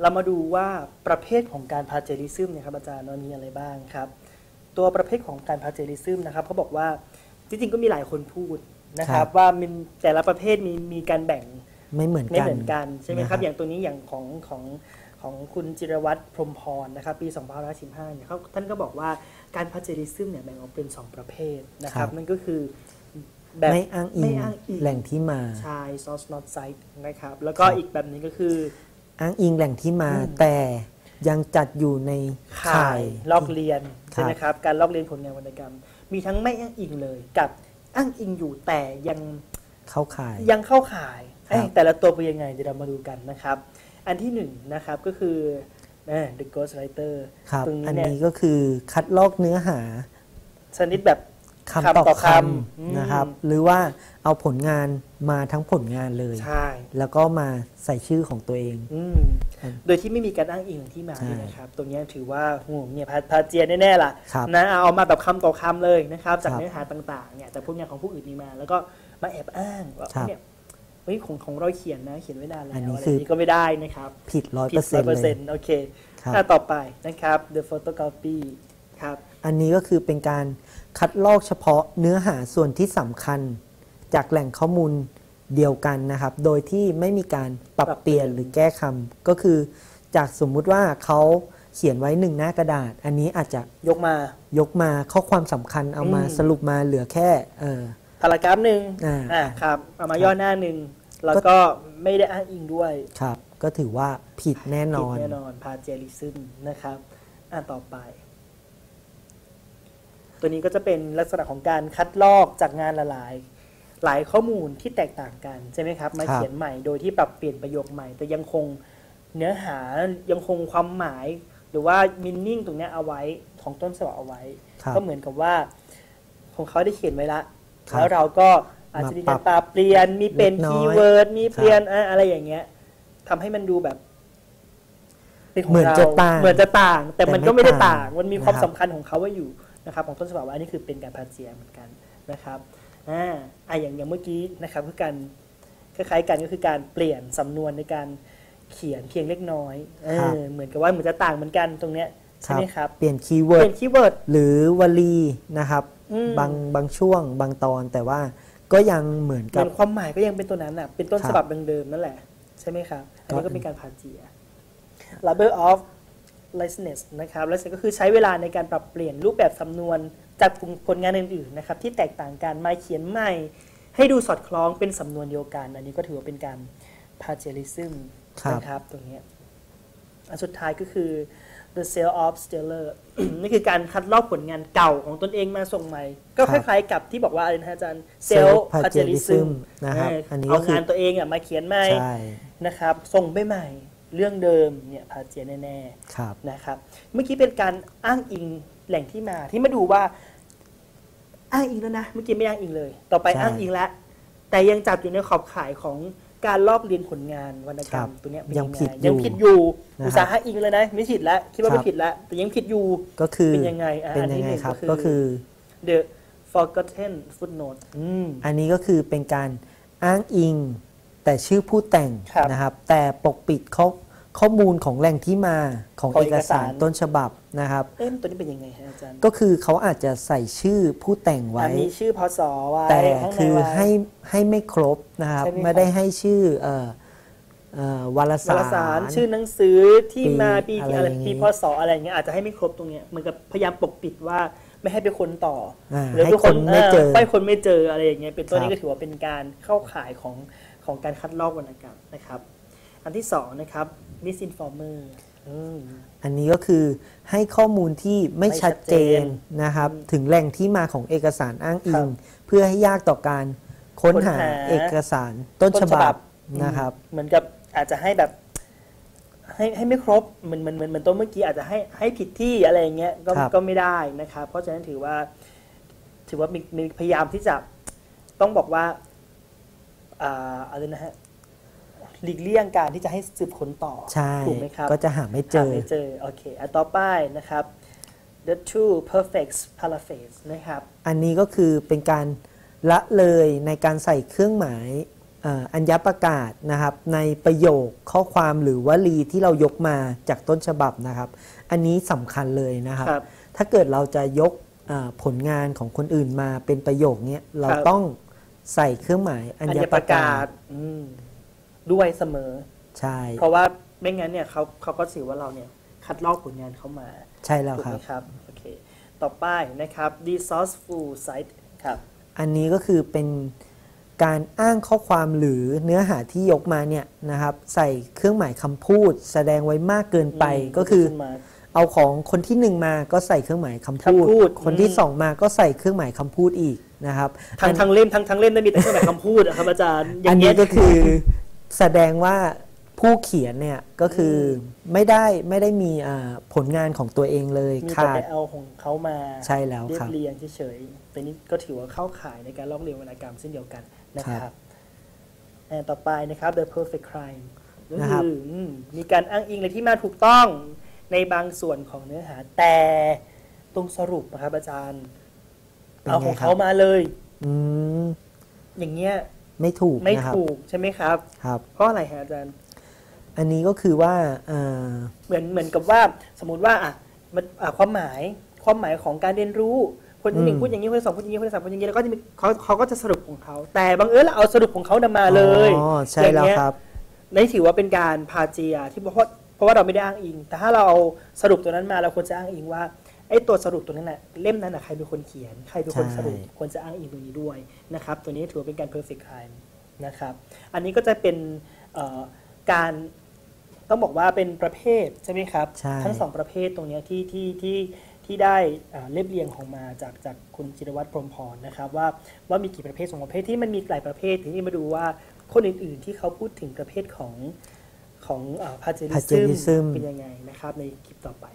เรามาดูว่าประเภทของการพาเจริซึมเนี่ยครับอาจารย์มันมีอะไรบ้างครับ ตัวประเภทของการพาเจริซึมนะครับเขาบอกว่าจริงๆก็มีหลายคนพูดนะคครัรับบว่ามันแต่ละประเภทมีมีการแบ่งไม่เหมือนไม่กันเหมือนกันใช่ไหมครับนะอย่างตัวนี้อย่างของของของคุณจิรวัตรพรหมพรนะครับปี2515เนี่ยเขาท่านก็บอกว่าการพาเจริซึมเนี่ยแบ่งออกเป็น 2 ประเภทนะครับนั่นก็คือแบบไม่อ้างอิไม่งอ้างอิงแหล่งที่มาใช่ source not cite นะครับแล้วก็ครับอีกแบบหนึงก็คือ อ้างอิงแหล่งที่มาอืมแต่ยังจัดอยู่ในข่าข่ายยลอกเรียนครับใช่ไหมครับการลอกเรียนผลงานวรรณกรรม มีทั้งไม่อ้างอิงเลยกับอ้างอิงอยู่แต่ยังเข้าข่ายยังเข้าข่ายครับเอ้ยแต่ละตัวเป็นยังไงเดี๋ยวเรามาดูกันนะครับ อันที่หนึ่งนะครับก็คือเอ่อ the ghost writer ครับตรงนี้อันเนี่ยนี้ก็คือคัดลอกเนื้อหาชนิดแบบ คำต่อคำต่อคคำอืมำนะครับ หรือว่าเอาผลงานมาทั้งผลงานเลยใช่แล้วก็มาใส่ชื่อของตัวเองอืมอืมโดยที่ไม่มีการอ้างอิงที่มาใช่ด้วยนะครับ ตรงเนี้ยถือว่าโหเนี่ยพาพาเจียนแน่ๆล่ะครับนะเอามาแบบคำต่อคำเลยนะครับ จากครับเนื้อหาต่างๆเนี่ยจากผลงานของผู้อื่นนี้มา แล้วก็มาแอบอ้างว่าครับเนี่ยเฮ้ยของของเราเขียนนะเขียนไว้นานแล้วอันนี้อะไรคือนี้ก็ไม่ได้นะครับ ผิดร้อยผิเปอดร์เซ็ร้นอยต์เปอร์เลเซ็ยนต์โอเคครับอะต่อไปนะครับ the photocopy ครับอันนี้ก็คือเป็นการคัดลอกเฉพาะเนื้อหาส่วนที่สำคัญ จากแหล่งข้อมูลเดียวกันนะครับ โดยที่ไม่มีการปรับปรับเปลี่ยนเปลี่ยนหรือแก้คำก็คือ จากสมมุติว่าเขาเขียนไว้หนึ่งหน้ากระดาษ อันนี้อาจจะยกมายกมาข้อความสำคัญเอามาอืมสรุปมาเหลือแค่เออพารากราฟหนึ่งอ่าอ่าครับเอามาย่อหน้าหนึ่งแล้วก็ไม่ได้อ้างอิงด้วยครับ ก็ถือว่าผิดแน่นผิดอนแน่นอนพาเจลิซึมนะครับ อ่าต่อไป ตัวนี้ก็จะเป็นลักษณะของการคัดลอกจากงานหลายๆ หลายข้อมูลที่แตกต่างกันใช่ไหมครับ มาครับเขียนใหม่โดยที่ปรับเปลี่ยนประโยคใหม่ แต่ยังคงเนื้อหายังคงความหมาย หรือว่า meaning ตรงเนี้ยเอาไว้ของต้นฉบับเอาไว้ครับก็เหมือนกับว่า ของเขาได้เขียนไว้ละครับแล้วเราก็อาจจะมีการปรับเปลี่ยนมีเป็นเล็กน้อย keyword มีเปลี่ยนครับอะอะไรอย่างเงี้ยทำให้มันดูแบบเป็นของเหมือนเราจะต่างเหมือนจะต่าง แต่แต่มันไม่ก็ไม่ได้ต่าต่างงมันมีความนะครับสำคัญของเขาไว้อยู่ นะครับของต้นฉบับว่าอันนี้คือเป็นการพาเจียเหมือนกันนะครับอ่าอะอย่างอย่างเมื่อกี้นะครับคือการคล้ายๆกันก็คือการเปลี่ยนสำนวนในการเขียนเพียงเล็กน้อยเออเหมือนกับว่าเหมือนจะต่างเหมือนกันตรงเนี้ยใช่ไหมครับเปลี่ยนคีย์เปเวิร์ลี่ดยนคีย์เวิร์ดหรือวลีนะครับอืมบางบางช่วงบางตอนแต่ว่าก็ยังเหมือนเหกัมืบอนความหมายก็ยังเป็นตัวนั้นอะเป็นต้นครับฉบับเดิมๆนั่นแหละ ใช่ไหมครับ อันนี้ก็ก็เป็นการพาเจีย labor of license นะครับ license ก็คือใช้เวลาในการปรับเปลี่ยนรูปแบบสำนวนจากผลงานอื่นๆนะครับที่แตกต่างกันมาเขียนใหม่ ให้ดูสอดคล้องเป็นสำนวนเดียวกัน อันนี้ก็ถือว่าเป็นการ plagiarism ครับนะครับตรงเนี้ยอันสุดท้ายก็คือ the sale of stellar นี่คือการคัดลอกผลงานเก่าของตนเองมาส่งใหม่ ก็คล้ายๆกับที่บอกว่าอะไรนะอาจารย์ sell plagiarism นะครับเอออันนี้เอาก็คืองานตัวเองอะมาเขียนใหม่ใช่นะครับส่งไปใหม่ เรื่องเดิมเนี่ยพาเจียแน่ครับๆนะครับ เมื่อกี้เป็นการอ้างอิงแหล่งที่มาที่มาดูว่า อ้างอิงแล้วนะเมื่อกี้ไม่อ้างอิงเลย ต่อไปใช่อ้างอิงแล้วแต่ยังจับอยู่ในขอบข่ายของการลอกเรียนผลงานวรรณกรรมครับตัวเนี้ยเป็นยังไผิดอยู่ยังผิดอยู่นะครับอุตสาหะอิงเลยนะไม่ผิดแล้วคิดว่าครับไม่ผิดแล้วแต่ยังผิดอยู่ก็คือเป็นยังไงอะเป็นอันยัที่งไงหนึ่งครับก็ก็คืคืออ the forgotten footnote อืมอันนี้ก็คือเป็นการอ้างอิง แต่ชื่อผู้แต่งครับนะครับ แต่ปกปิดข้อข้อมูลของแหล่งที่มาของของเอเอกกสาสารรต้นฉบับนะครับเอ๊ะตัวนี้เป็นยังไงฮะอาจารย์ก็คือเขาอาจจะใส่ชื่อผู้แต่งไว้อะมีชื่อพศไว้แต่ข้างในคือไว้ให้ให้ไม่ครบนะครับใช่ไหมครับไม่ได้ให้ชื่อเอ่อเอ่อวารวาสารสารชื่อหนังสือที่มาปีปีอะไรอะไรอย่างงี้ปีพศอะไรอย่างเงี้ยอาจจะให้ไม่ครบตรงเนี้ยเหมันกับพยายามปกปิดว่าไม่ให้ไปค้นต่ออ่าหรือให้ทุกคนไม่เจอให้คนไม่เจออะไรอย่างเงี้ยเป็นตัวครับนี้ก็ถือว่าเป็นการเข้าข่ายของ ของการคัดลอกวรรณกรรมนะครับ อันที่สองนะครับ misinformer อืมอันนี้ก็คือให้ข้อมูลที่ไม่ไม่ชัชัดดเจเจนนนะครับ ถึงแหล่งที่มาของเอกสารอ้างอิครังบเพื่อให้ยากต่อการค้นค้นหาหาเอกสารต้นฉบับนะครับ เหมือนกับอาจจะให้แบบให้ให้ไม่ครบเหมือนเหมือนเหมือนเหมือนตัวเมื่อกี้อาจจะให้ให้ผิดที่อะไรอย่างเงี้ยก็ครับก็ไม่ได้นะครับ เพราะฉะนั้นถือว่า ถือว่ามีมีพยายามที่จะต้องบอกว่า อ่าอะไรนะฮะหลีกเลี่ยงการที่จะให้สืบค้นต่อใช่ถูกไหมครับก็จะหาไม่เจหาอไม่เจอโอเคอันต่อไปนะครับ the two perfect paraphrase นะครับ อันนี้ก็คือเป็นการละเลยในการใส่เครื่องหมายเอ่ออัญญประกาศนะครับ ในประโยคข้อความหรือวลีที่เรายกมาจากต้นฉบับนะครับ อันนี้สำคัญเลยนะครับครับถ้าเกิดเราจะยกเอ่อผลงานของคนอื่นมาเป็นประโยคเนี้ยเราครับต้อง ใส่เครื่องหมายอัญอัญญญปประระกากาศศอืมด้วยเสมอ ใช่ เพราะว่าไม่งั้นเนี่ยเขาเขาก็ถือว่าเราเนี่ย คัดลอกผลงานเข้ามา ใช่แล้วถูกครัไหมบครับโอเคต่อไปนะครับ resourceful site ครับ อันนี้ก็คือเป็นการอ้างข้อความหรือเนื้อหาที่ยกมาเนี่ยนะครับ ใส่เครื่องหมายคำพูด แสดงไว้มากเกินไปอืมก็คือขึ้นมาเอาของคนที่หนึ่งมาก็ใส่เครื่องหมายคำพูดคำพูดคนที่อืมสองมาก็ใส่เครื่องหมายคำพูดอีก นะครับทั้งทั้งเล่มทั้งทั้งเล่มได้มีแต่เครื่องหมายคำพูดอะครับอาจารย์ย่าอันงนี้เงี้ยก็คือแสดงว่าผู้เขียนเนี่ยก็คืออไม่ได้ไม่ได้มีอ่าผลงานของตัวเองเลยมีแต่ขาไปดเอาของเขามาใช่แล้วเรียครับบเรียงเฉยๆแต่นี้ก็ถือว่าเข้าข่ายในการลอกเลียนวรรณกรรมเช่นเดียวกันนะคครัรับบอันต่อไปนะครับ the perfect crime ก็นะคคืรับออืมมีการอ้างอิงเลยที่มาถูกต้องในบางส่วนของเนื้อหาแต่ตรงสรุปนะครับอาจารย์ เป็นเอาไงของครับเขามาเลยอืมอย่างเงี้ยไม่ถูกไม่นะครับถูกใช่ไหมครับครับเพราะอะไรฮะอาจารย์ อันนี้ก็คือว่าอ่าเหมือนเหมือนกับว่าสมมติว่าอะมันอะความหมายความหมายของการเรียนรู้คนที่หนึ่งอืมพูดอย่างนี้คนที่สองพูดอย่างนี้คนที่สามพูดอย่างนี้แล้วก็จะมีเขาเขาก็จะสรุปของเขา แต่บางเอิญเราเอาสรุปของเขานำมาเลยอ๋อใช่อย่างแล้วเงี้ยครับนี่ถือว่าเป็นการพาเจียที่เพราะเพราะว่าเราไม่ได้อ้างอิง แต่ถ้าเราเอาสรุปตัวนั้นมาเราควรจะอ้างอิงว่า ไอ้ตัวสรุปตัวนั้นน่ะเล่มนั้นน่ะใครเป็นคนเขียน ใครเป็นคนใช่สรุปควรจะอ้างอิงตรงนี้ด้วยนะครับ ตัวนี้ถือว่าเป็นการ perfect crime นะครับ อันนี้ก็จะเป็นเอ่อการต้องบอกว่าเป็นประเภทใช่ไหมครับใช่ทั้งสองประเภทตรงเนี้ยที่ที่ที่ที่ได้อ่าเรียบเรียงของมาจากจากคุณจิรวัตรพรหมพรนะครับว่าว่ามีกี่ประเภทสองประเภทที่มันมีหลายประเภททีนี้มาดูว่าคนอื่นๆที่เขาพูดถึงประเภทของของพาเจริซึม Plagiarism เป็นยังไงนะครับในคลิปต่อไป